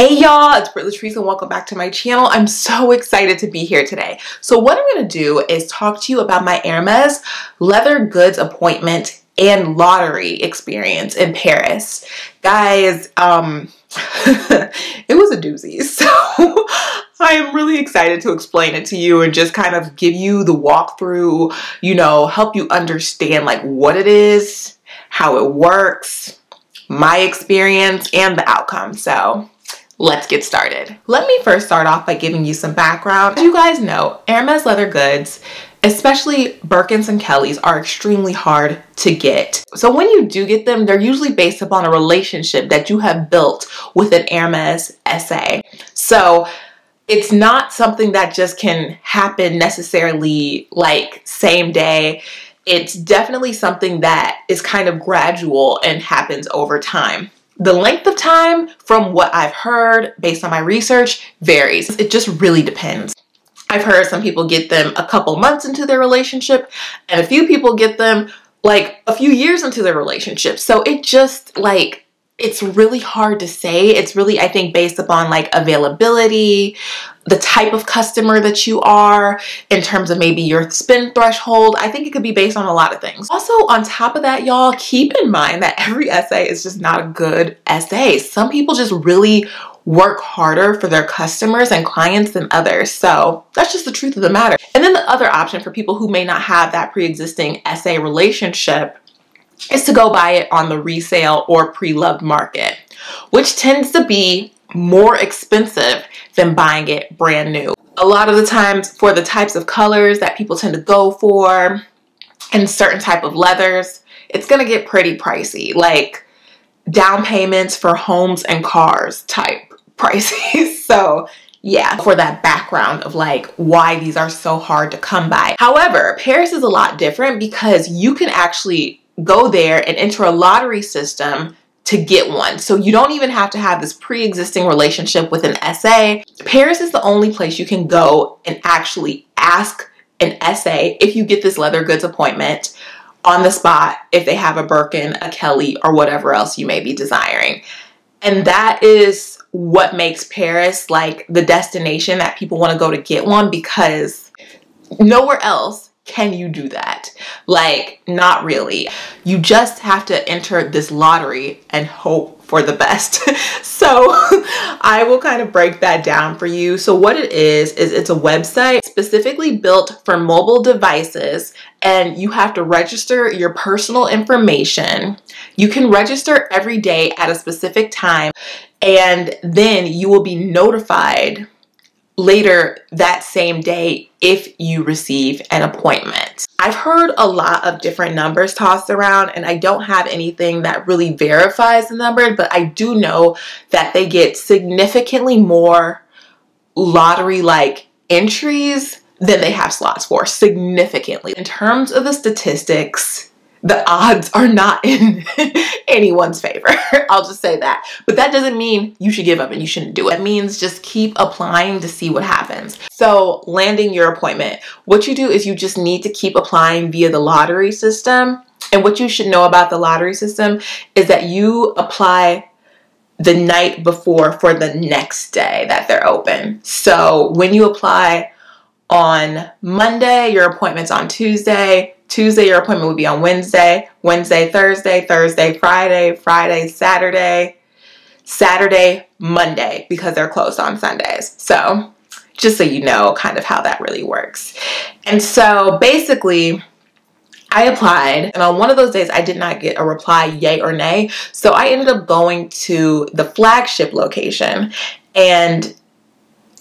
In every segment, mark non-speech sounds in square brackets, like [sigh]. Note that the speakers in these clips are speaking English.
Hey y'all, it's Britt Lathrece and welcome back to my channel. I'm so excited to be here today. So what I'm to do is talk to you about my Hermes leather goods appointment and lottery experience in Paris. Guys, um, [laughs] it was a doozy. [laughs] So I am really excited to explain it to you and just kind of give you the walkthrough, you know, help you understand like what it is, how it works, my experience, and the outcome. So let's get started. Let me first start off by giving you some background. As you guys know, Hermes leather goods, especially Birkins and Kellys, are extremely hard to get. So when you do get them, they're usually based upon a relationship that you have built with an Hermes SA. So it's not something that just can happen necessarily like same day. It's definitely something that is kind of gradual and happens over time. The length of time from what I've heard based on my research varies. It just really depends. I've heard some people get them a couple months into their relationship and a few people get them like a few years into their relationship. So it just like it's really hard to say. It's really, I think, based upon like availability, the type of customer that you are, in terms of maybe your spend threshold. I think it could be based on a lot of things. Also, on top of that, y'all, keep in mind that every SA is just not a good SA. Some people just really work harder for their customers and clients than others. So that's just the truth of the matter. And then the other option for people who may not have that pre-existing SA relationship is to go buy it on the resale or pre-loved market, which tends to be more expensive than buying it brand new. A lot of the times for the types of colors that people tend to go for and certain type of leathers, it's gonna get pretty pricey. Like down payments for homes and cars type [laughs] pricey. so yeah, for that background of like why these are so hard to come by. However, Paris is a lot different because you can actually go there and enter a lottery system to get one. So you don't even have to have this pre-existing relationship with an SA. Paris is the only place you can go and actually ask an SA if you get this leather goods appointment on the spot if they have a Birkin, a Kelly, or whatever else you may be desiring. And that is what makes Paris like the destination that people want to go to get one because nowhere else can you do that? Like, not really. You just have to enter this lottery and hope for the best. [laughs] so [laughs] I will kind of break that down for you. So what it is, is it's a website specifically built for mobile devices and you have to register your personal information. You can register every day at a specific time and then you will be notified later that same day if you receive an appointment. I've heard a lot of different numbers tossed around and I don't have anything that really verifies the number, but I do know that they get significantly more lottery-like entries than they have slots for, significantly. In terms of the statistics, the odds are not in [laughs] anyone's favor. [laughs] I'll just say that. But that doesn't mean you should give up and you shouldn't do it. It means just keep applying to see what happens. So landing your appointment, what you do is you just need to keep applying via the lottery system. And what you should know about the lottery system is that you apply the night before for the next day that they're open. So when you apply on Monday, your appointment's on Tuesday, Tuesday, your appointment would be on Wednesday, Wednesday, Thursday, Thursday, Friday, Friday, Saturday, Saturday, Monday, because they're closed on Sundays. So just so you know kind of how that really works. And so basically, I applied and on one of those days I did not get a reply yay or nay. So I ended up going to the flagship location and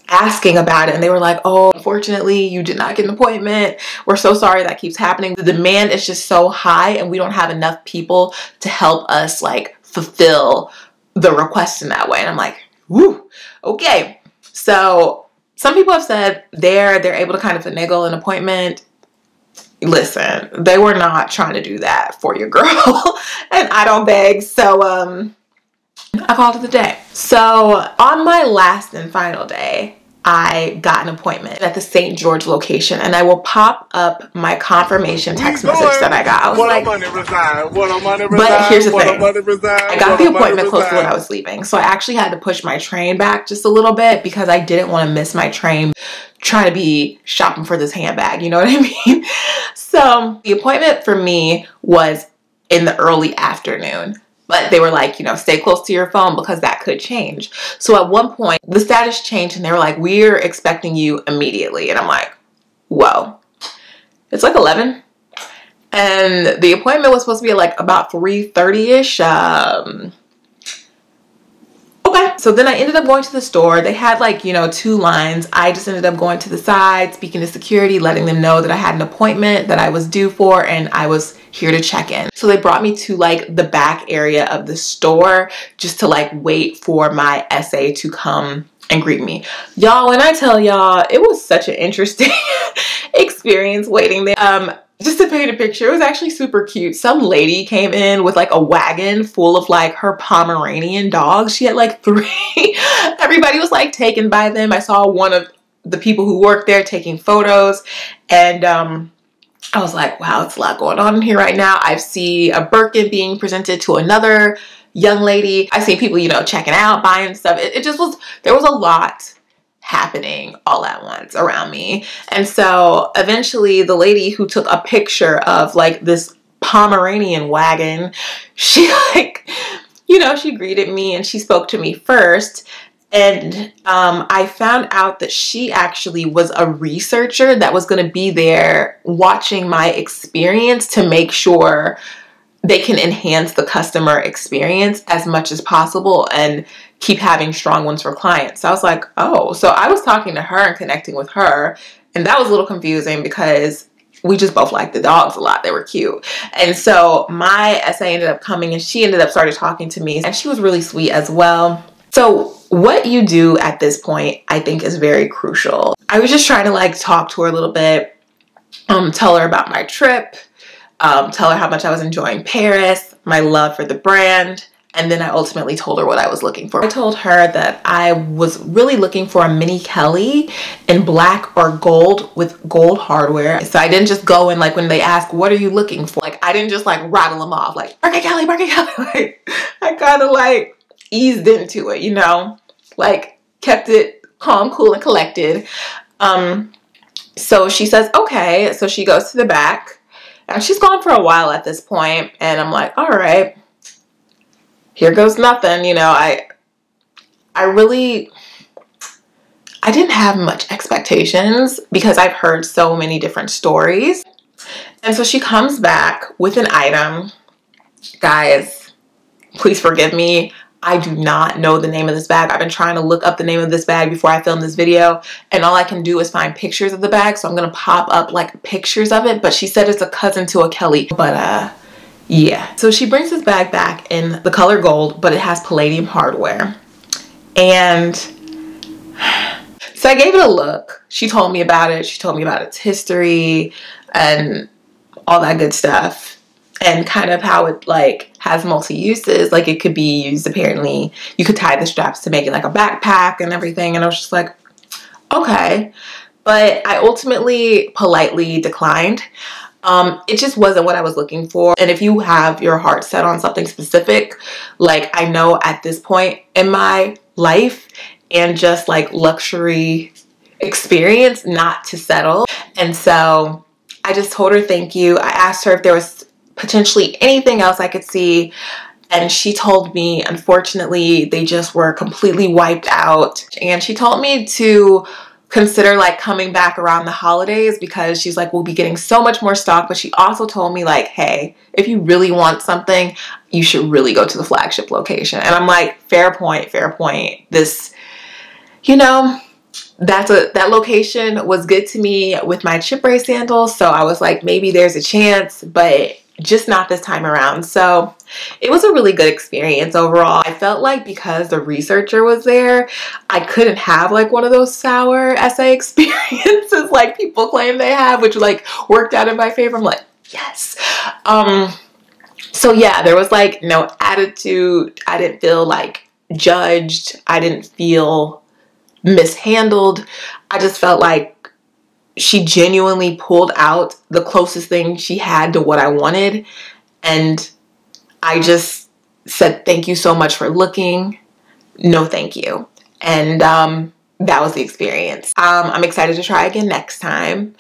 asking about it and they were like, oh, unfortunately, you did not get an appointment. We're so sorry that keeps happening. The demand is just so high and we don't have enough people to help us like fulfill the request in that way. And I'm like, woo, okay. So some people have said they're, they're able to kind of finagle an appointment listen, they were not trying to do that for your girl. [laughs] and I don't beg. So, um, I called it a day. So on my last and final day, I got an appointment at the St. George location and I will pop up my confirmation text message that I got. I was like, but here's the thing. I got the appointment close to when I was leaving. So I actually had to push my train back just a little bit because I didn't want to miss my train trying to be shopping for this handbag. You know what I [laughs] mean? So the appointment for me was in the early afternoon but they were like, you know, stay close to your phone because that could change. So at one point, the status changed and they were like, we're expecting you immediately. And I'm like, whoa. It's like 11. And the appointment was supposed to be like about 3.30ish. Um, Okay. So then I ended up going to the store. They had like, you know, two lines. I just ended up going to the side, speaking to security, letting them know that I had an appointment that I was due for and I was here to check in. So they brought me to like the back area of the store just to like wait for my SA to come and greet me. Y'all, when I tell y'all, it was such an interesting [laughs] experience waiting there. Um, just to paint a picture, it was actually super cute. Some lady came in with like a wagon full of like her Pomeranian dogs. She had like [laughs] three. Everybody was like taken by them. I saw one of the people who worked there taking photos and um, I was like, wow, it's a lot going on here right now. I see a Birkin being presented to another young lady. I see people, you know, checking out, buying stuff. It, it just was, there was a lot happening all at once around me. And so eventually the lady who took a picture of like this Pomeranian wagon, [laughs] she like, you know, she greeted me and she spoke to me first. And um, I found out that she actually was a researcher that was going to be there watching my experience to make sure they can enhance the customer experience as much as possible and keep having strong ones for clients. So I was like, oh, so I was talking to her and connecting with her. And that was a little confusing because we just both liked the dogs a lot. They were cute. And so my SA ended up coming and she ended up started talking to me and she was really sweet as well. So what you do at this point, I think is very crucial. I was just trying to like talk to her a little bit, um, tell her about my trip, um, tell her how much I was enjoying Paris, my love for the brand, and then I ultimately told her what I was looking for. I told her that I was really looking for a mini Kelly in black or gold with gold hardware. So I didn't just go in like when they ask, what are you looking for? Like I didn't just like rattle them off like, Birkin Kelly, Birkin Kelly. [laughs] Like I kind of like eased into it, you know, like kept it calm, cool, and collected. Um, so she says, okay. So she goes to the back and she's gone for a while at this point, and I'm like, all right, here goes nothing. You know, I, I really, I didn't have much expectations because I've heard so many different stories. And so she comes back with an item. Guys, please forgive me. I do not know the name of this bag. I've been trying to look up the name of this bag before I film this video and all I can do is find pictures of the bag. So I'm going to pop up like pictures of it. But she said it's a cousin to a Kelly. But uh, yeah. So she brings this bag back in the color gold, but it has palladium hardware. And so I gave it a look. She told me about it. She told me about its history and all that good stuff and kind of how it like has multi uses like it could be used apparently you could tie the straps to make it like a backpack and everything and I was just like okay. But I ultimately politely declined. Um, it just wasn't what I was looking for. And if you have your heart set on something specific like I know at this point in my life and just like luxury experience not to settle. And so I just told her thank you. I asked her if there was potentially anything else I could see. And she told me, unfortunately, they just were completely wiped out. And she told me to consider like coming back around the holidays because she's like, we'll be getting so much more stock. But she also told me like, hey, if you really want something, you should really go to the flagship location. And I'm like, fair point, fair point. This, you know, that's a that location was good to me with my Chypre sandals. So I was like, maybe there's a chance, but just not this time around. So it was a really good experience overall. I felt like because the researcher was there, I couldn't have like one of those sour [laughs] SA experiences [laughs] like people claim they have, which like worked out in my favor. I'm like, yes. Um, so yeah, there was like no attitude. I didn't feel like judged. I didn't feel mishandled. I just felt like she genuinely pulled out the closest thing she had to what I wanted. And I just said, thank you so much for looking. No, thank you. And um, that was the experience. Um, I'm excited to try again next time.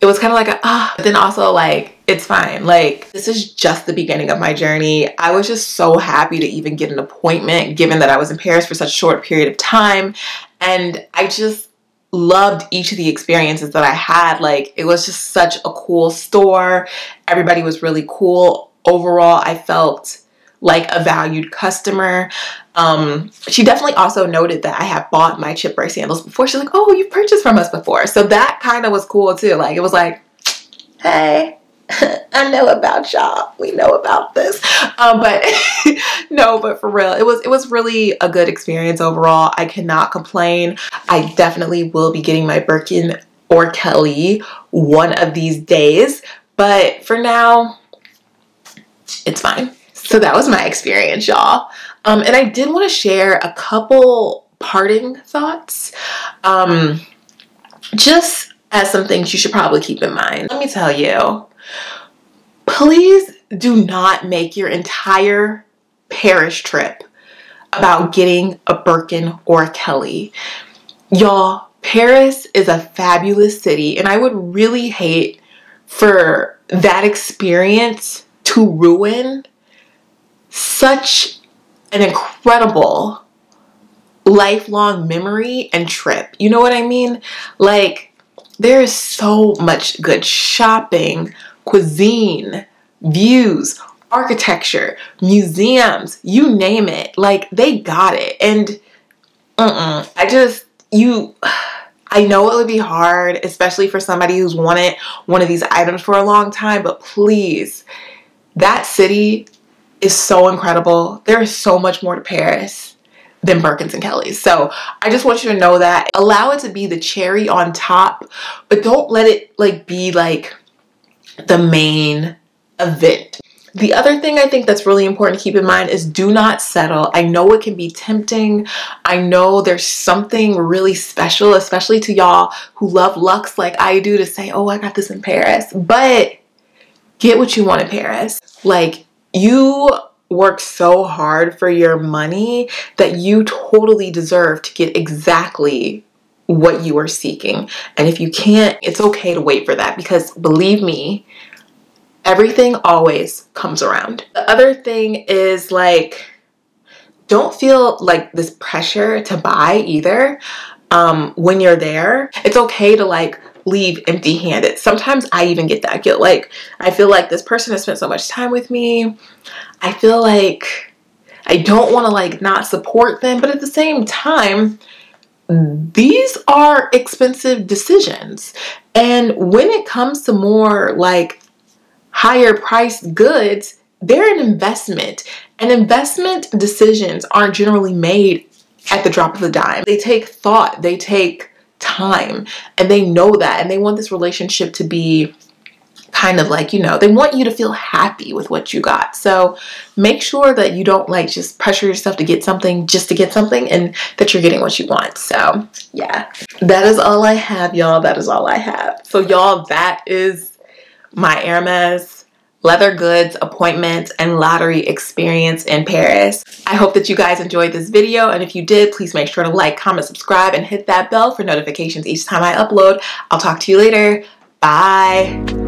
It was kind of like, ah, but then also like, it's fine. Like, this is just the beginning of my journey. I was just so happy to even get an appointment, given that I was in Paris for such a short period of time. And I just loved each of the experiences that I had. Like, it was just such a cool store. Everybody was really cool. Overall, I felt like a valued customer. Um, she definitely also noted that I had bought my Chypre sandals before. She's like, oh, you've purchased from us before. So that kind of was cool too. Like it was like, hey, [laughs] I know about y'all. We know about this. Um, but [laughs] no, but for real, it was it was really a good experience overall. I cannot complain. I definitely will be getting my Birkin or Kelly one of these days. But for now, it's fine. So that was my experience, y'all. Um, and I did want to share a couple parting thoughts. Um, just as some things you should probably keep in mind. Let me tell you, please do not make your entire Paris trip about getting a Birkin or a Kelly. Y'all, Paris is a fabulous city, and I would really hate for that experience to ruin such an incredible lifelong memory and trip. You know what I mean? Like, there is so much good shopping, cuisine, views, architecture, museums, you name it. Like, they got it. And uh-uh, I just, you. [sighs] I know it would be hard, especially for somebody who's wanted one of these items for a long time, but please, that city is so incredible. There is so much more to Paris than Birkins and Kellys. So I just want you to know that. Allow it to be the cherry on top, but don't let it like be like the main event. The other thing I think that's really important to keep in mind is do not settle. I know it can be tempting. I know there's something really special, especially to y'all who love lux like I do to say, oh, I got this in Paris. But get what you want in Paris. Like you work so hard for your money that you totally deserve to get exactly what you are seeking. And if you can't, it's okay to wait for that because believe me, everything always comes around. The other thing is like, don't feel like this pressure to buy either um, when you're there. It's okay to like leave empty handed. Sometimes I even get that guilt. Like, I feel like this person has spent so much time with me. I feel like I don't want to like not support them, but at the same time, Mm. these are expensive decisions. And when it comes to more like higher priced goods, they're an investment. And investment decisions aren't generally made at the drop of a dime. They take thought, they take time and they know that and they want this relationship to be kind of like you know they want you to feel happy with what you got so make sure that you don't like just pressure yourself to get something just to get something and that you're getting what you want so yeah that is all i have y'all that is all i have so y'all that is my hermes leather goods appointment and lottery experience in Paris. I hope that you guys enjoyed this video and if you did, please make sure to like, comment, subscribe, and hit that bell for notifications each time I upload. I'll talk to you later. Bye.